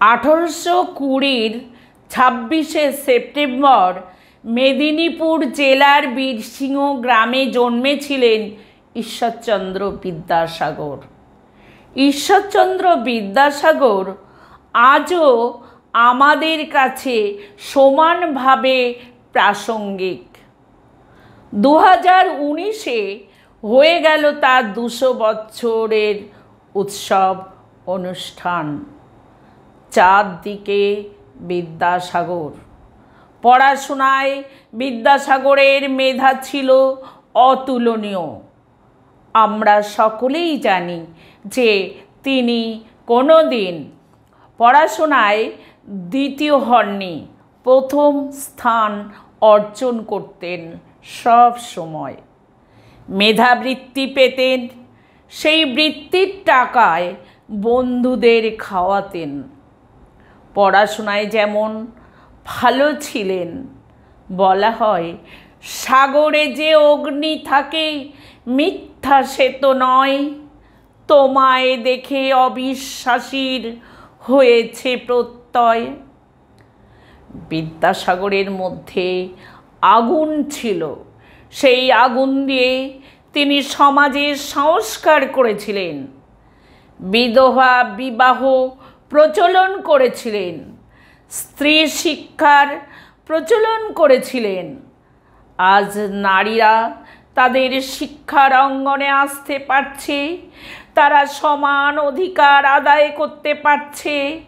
আঠেরোশো কুড়ির ছাব্বিশে সেপ্টেম্বর মেদিনীপুর জেলার বীরসিংহ গ্রামে জন্মেছিলেন ঈশ্বরচন্দ্র বিদ্যাসাগর। ঈশ্বরচন্দ্র বিদ্যাসাগর আজও আমাদের কাছে সমানভাবে প্রাসঙ্গিক। দু হাজার উনিশে হয়ে গেল তার দুশো বছরের উৎসব অনুষ্ঠান। চারদিকে বিদ্যাসাগর। পড়াশোনায় বিদ্যাসাগরের মেধা ছিল অতুলনীয়। আমরা সকলেই জানি যে তিনি কোনো দিন পড়াশোনায় দ্বিতীয় হননি, প্রথম স্থান অর্জন করতেন সব সময়। মেধাবৃত্তি পেতেন, সেই বৃত্তির টাকায় বন্ধুদের খাওয়াতেন। পড়াশোনায় যেমন ভালো ছিলেন, বলা হয়, সাগরে যে অগ্নি থাকে, মিথ্যা সে তো নয়। তোমায় দেখে অবিশ্বাসীর হয়েছে প্রত্যয়। বিদ্যাসাগরের মধ্যে আগুন ছিল। সেই আগুন দিয়ে তিনি সমাজের সংস্কার করেছিলেন। বিধবা, বিবাহ প্রচলন করেছিলেন। স্ত্রী শিক্ষার প্রচলন করেছিলেন। আজ নারীরা তাদের শিক্ষার অঙ্গনে আসতে পারছে, তারা সমান অধিকার আদায় করতে পারছে।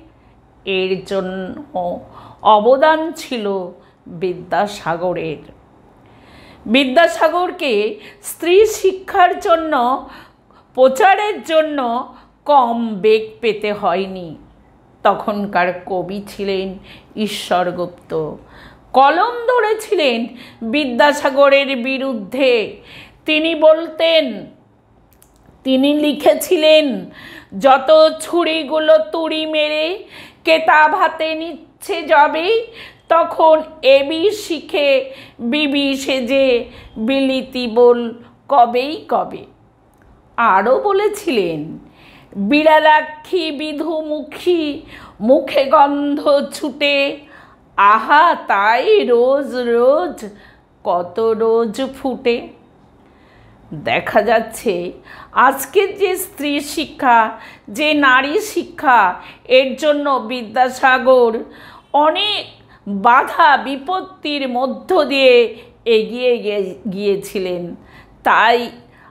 এর জন্য অবদান ছিল বিদ্যাসাগরের। বিদ্যাসাগরকে স্ত্রী শিক্ষার জন্য, প্রচারের জন্য কম বেগ পেতে হয়নি। তখনকার কবি ছিলেন ঈশ্বরগুপ্ত। কলম ধরেছিলেন বিদ্যাসাগরের বিরুদ্ধে। তিনি বলতেন, তিনি লিখেছিলেন, যত ছুরিগুলো তুড়ি মেরে কেতাব হাতে নিচ্ছে যাবে, তখন এবি শিখে বিবি সেজে বিলিতি বল কবেই কবে। আরও বলেছিলেন বিড়ালাক্ষী, বিধুমুখী, মুখে গন্ধ ছুটে। আহা, তাই রোজ রোজ কত রোজ ফুটে। দেখা যাচ্ছে আজকের যে স্ত্রী শিক্ষা, যে নারী শিক্ষা, এর জন্য বিদ্যাসাগর অনেক বাধা বিপত্তির মধ্য দিয়ে এগিয়ে গিয়েছিলেন। তাই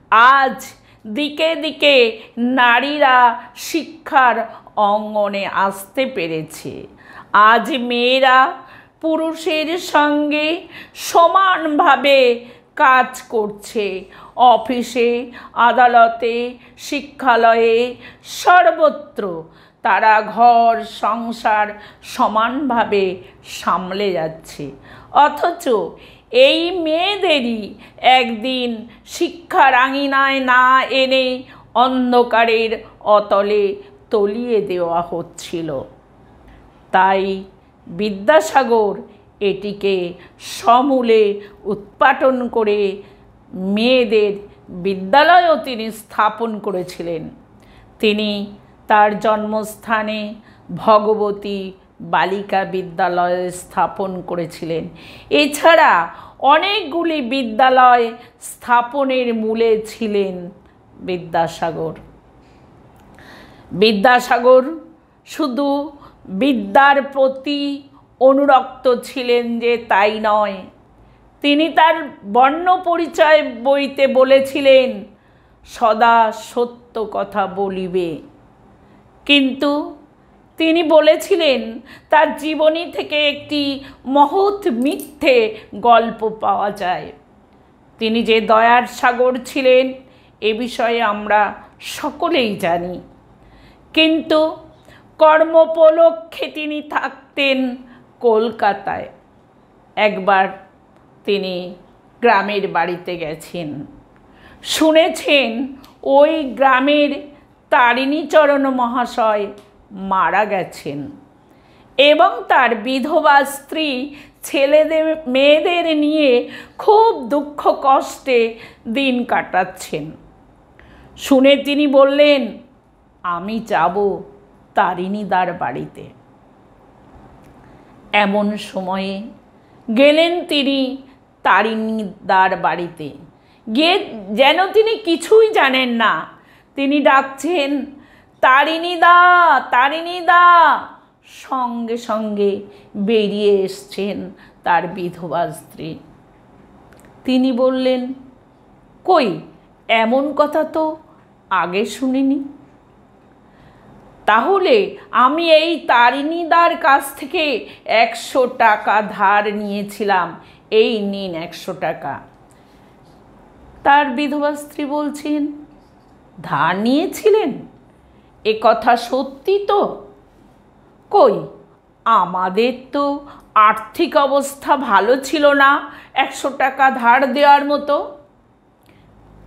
আজ দিকে দিকে নারীরা শিক্ষার অঙ্গনে আসতে পেরেছে। আজ মেয়েরা পুরুষের সঙ্গে সমানভাবে কাজ করছে। অফিসে, আদালতে, শিক্ষালয়ে সর্বত্র তারা ঘর, সংসার সমানভাবে সামলে যাচ্ছে। অথচ এই মেয়েদেরই একদিন শিক্ষার আঙিনায় না এনে অন্ধকারের অতলে তলিয়ে দেওয়া হচ্ছিল। তাই বিদ্যাসাগর এটিকে সমূলে উৎপাটন করে মেয়েদের বিদ্যালয়ও তিনি স্থাপন করেছিলেন। তিনি তার জন্মস্থানে ভগবতী বালিকা বিদ্যালয় স্থাপন করেছিলেন। এছাড়া অনেকগুলি বিদ্যালয় স্থাপনের মূলে ছিলেন বিদ্যাসাগর। বিদ্যাসাগর শুধু বিদ্যার প্রতি অনুরক্ত ছিলেন যে তাই নয়, তিনি তার বর্ণ পরিচয় বইতে বলেছিলেন, সদা সত্য কথা বলিবে। কিন্তু তিনি বলেছিলেন, তার জীবনী থেকে একটি মহৎ মিথ্যে গল্প পাওয়া যায়। তিনি যে দয়ার সাগর ছিলেন, এ বিষয়ে আমরা সকলেই জানি। কিন্তু কর্মোপলক্ষে তিনি থাকতেন কলকাতায়। একবার তিনি গ্রামের বাড়িতে গেছেন। শুনেছেন, ওই গ্রামের তারিণীচরণ মহাশয় মারা গেছেন। এবং তার বিধবা স্ত্রী ছেলেদের, মেয়েদের নিয়ে খুব দুঃখ কষ্টে দিন কাটাচ্ছেন। শুনে তিনি বললেন, আমি যাব তারিণীদার বাড়িতে। এমন সময়ে গেলেন তিনি তারিণীদার বাড়িতে। গিয়ে যেন তিনি কিছুই জানেন না, তিনি ডাকছেন তারিণীদা তারিণীদা সঙ্গে সঙ্গে বেরিয়ে এসছেন তার বিধবা স্ত্রী। তিনি বললেন, কই, এমন কথা তো আগে শুনিনি। তাহলে আমি এই তারিণীদার কাছ থেকে একশো টাকা ধার নিয়েছিলাম, এই নিন একশো টাকা। তার বিধবা স্ত্রী বলছেন, ধার নিয়েছিলেন? এ কথা সত্যি তো? কই, আমাদের তো আর্থিক অবস্থা ভালো ছিল না একশো টাকা ধার দেওয়ার মতো।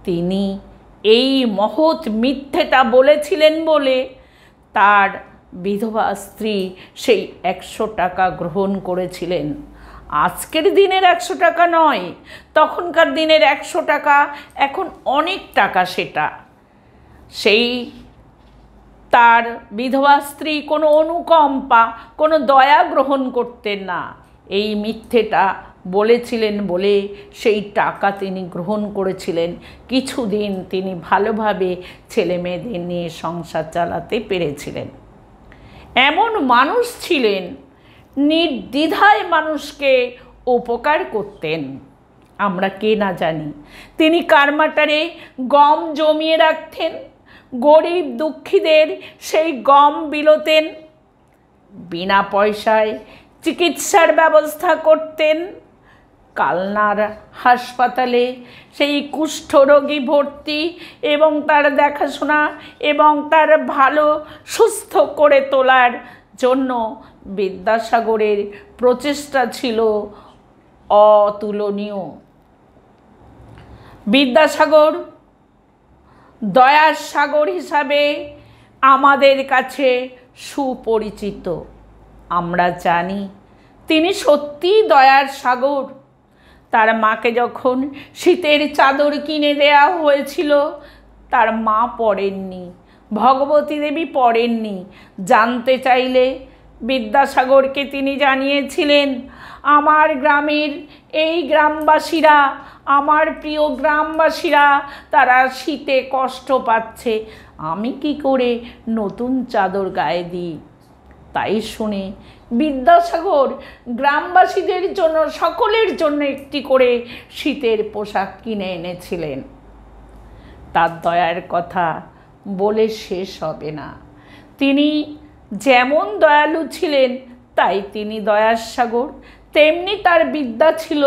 তিনি এই মহৎ মিথ্যেটা বলেছিলেন বলে তার বিধবা স্ত্রী সেই একশো টাকা গ্রহণ করেছিলেন। আজকের দিনের একশো টাকা নয়, তখনকার দিনের একশো টাকা, এখন অনেক টাকা সেটা। সেই তার বিধবা স্ত্রী কোনো অনুকম্পা, কোনো দয়া গ্রহণ করতেন না। এই মিথ্যেটা বলেছিলেন বলে সেই টাকা তিনি গ্রহণ করেছিলেন। কিছুদিন তিনি ভালোভাবে ছেলে মেয়েদের নিয়ে সংসার চালাতে পেরেছিলেন। এমন মানুষ ছিলেন, নির্দ্বিধায় মানুষকে উপকার করতেন। আমরা কে না জানি। তিনি কারমাটারে গম জমিয়ে রাখতেন? গরিব দুঃখীদের সেই গম বিলোতেন। বিনা পয়সায় চিকিৎসার ব্যবস্থা করতেন। কালনার হাসপাতালে সেই কুষ্ঠরোগী ভর্তি এবং তার দেখাশোনা এবং তার ভালো সুস্থ করে তোলার জন্য বিদ্যাসাগরের প্রচেষ্টা ছিল অতুলনীয়। বিদ্যাসাগর দয়ার সাগর হিসাবে আমাদের কাছে সুপরিচিত। আমরা জানি তিনি সত্যিই দয়ার সাগর। তার মাকে যখন শীতের চাদর কিনে দেয়া হয়েছিল, তার মা পড়েননি, ভগবতী দেবী পড়েননি। জানতে চাইলে বিদ্যাসাগরকে তিনি জানিয়েছিলেন, আমার গ্রামের এই গ্রামবাসীরা, আমার প্রিয় গ্রামবাসীরা, তারা শীতে কষ্ট পাচ্ছে। আমি কি করে নতুন চাদর গায়ে দিই? তাই শুনে বিদ্যাসাগর গ্রামবাসীদের জন্য, সকলের জন্য একটি করে শীতের পোশাক কিনে এনেছিলেন। তার দয়ার কথা বলে শেষ হবে না। তিনি যেমন দয়ালু ছিলেন, তাই তিনি দয়ার সাগর তেমনি তার বিদ্যা ছিল,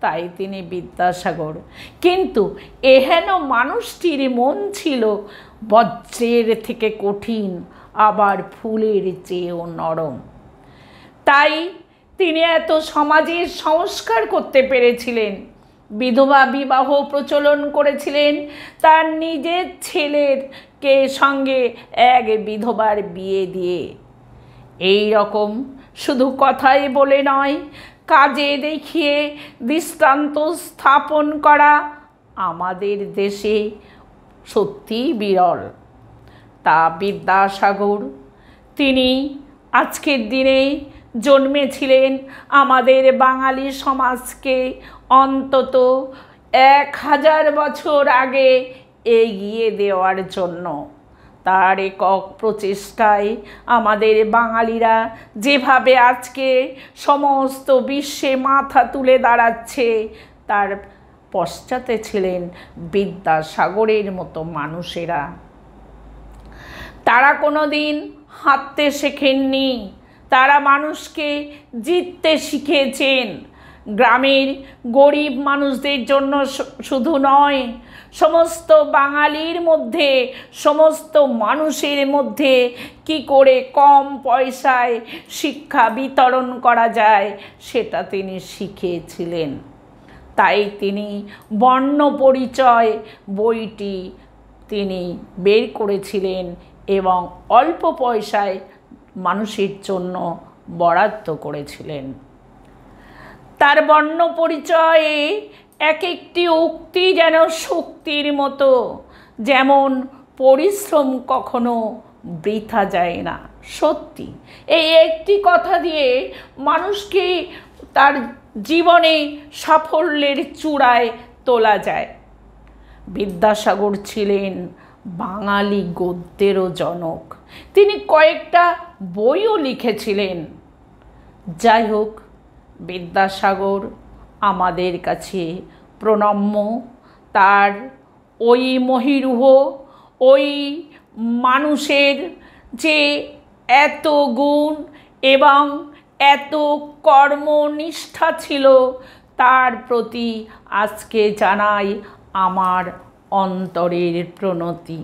তাই তিনি বিদ্যাসাগর। কিন্তু এহেন মানুষটির মন ছিল বজ্রের থেকে কঠিন, আবার ফুলের চেয়েও নরম। তাই তিনি এত সমাজের সংস্কার করতে পেরেছিলেন। বিধবা বিবাহ প্রচলন করেছিলেন তার নিজের ছেলেরকে সঙ্গে এক বিধবার বিয়ে দিয়ে? এই রকম শুধু কথাই বলে নয়, কাজে দেখিয়ে দৃষ্টান্ত স্থাপন করা আমাদের দেশে সত্যি বিরল। তা বিদ্যাসাগর, তিনি আজকের দিনে জন্মেছিলেন আমাদের বাঙালি সমাজকে অন্তত এক হাজার বছর আগে এগিয়ে দেওয়ার জন্য। তার একক প্রচেষ্টায় আমাদের বাঙালিরা যেভাবে আজকে সমস্ত বিশ্বে মাথা তুলে দাঁড়াচ্ছে, তার পশ্চাতে ছিলেন বিদ্যাসাগরের মতো মানুষেরা। তারা কোনো দিন হাঁটতে শেখেননি, তারা মানুষকে জিততে শিখেছেন। গ্রামের গরিব মানুষদের জন্য শুধু নয়, সমস্ত বাঙালির মধ্যে, সমস্ত মানুষের মধ্যে কি করে কম পয়সায় শিক্ষা বিতরণ করা যায় সেটা তিনি শিখিয়েছিলেন। তাই তিনি বর্ণ পরিচয় বইটি তিনি বের করেছিলেন এবং অল্প পয়সায় মানুষের জন্য বরাদ্দ করেছিলেন। তার বর্ণ পরিচয়ে এক একটি উক্তি যেন শক্তির মতো। যেমন, পরিশ্রম কখনো বৃথা যায় না। সত্যি, এই একটি কথা দিয়ে মানুষকে তার জীবনে সাফল্যের চূড়ায় তোলা যায়। বিদ্যাসাগর ছিলেন বাঙালি গদ্যেরও জনক। তিনি কয়েকটা বইও লিখেছিলেন। যাই হোক বিদ্যাসাগর আমাদের কাছে প্রণম্য। তার ওই মহিরুহ, ওই মানুষের যে এত গুণ এবং এত কর্মনিষ্ঠা ছিল, তার প্রতি আজকে জানাই আমার অন্তরের প্রণতি।